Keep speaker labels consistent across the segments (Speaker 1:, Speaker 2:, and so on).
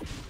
Speaker 1: you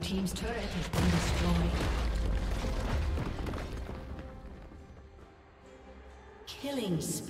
Speaker 1: Team's turret has been destroyed. Killing spree.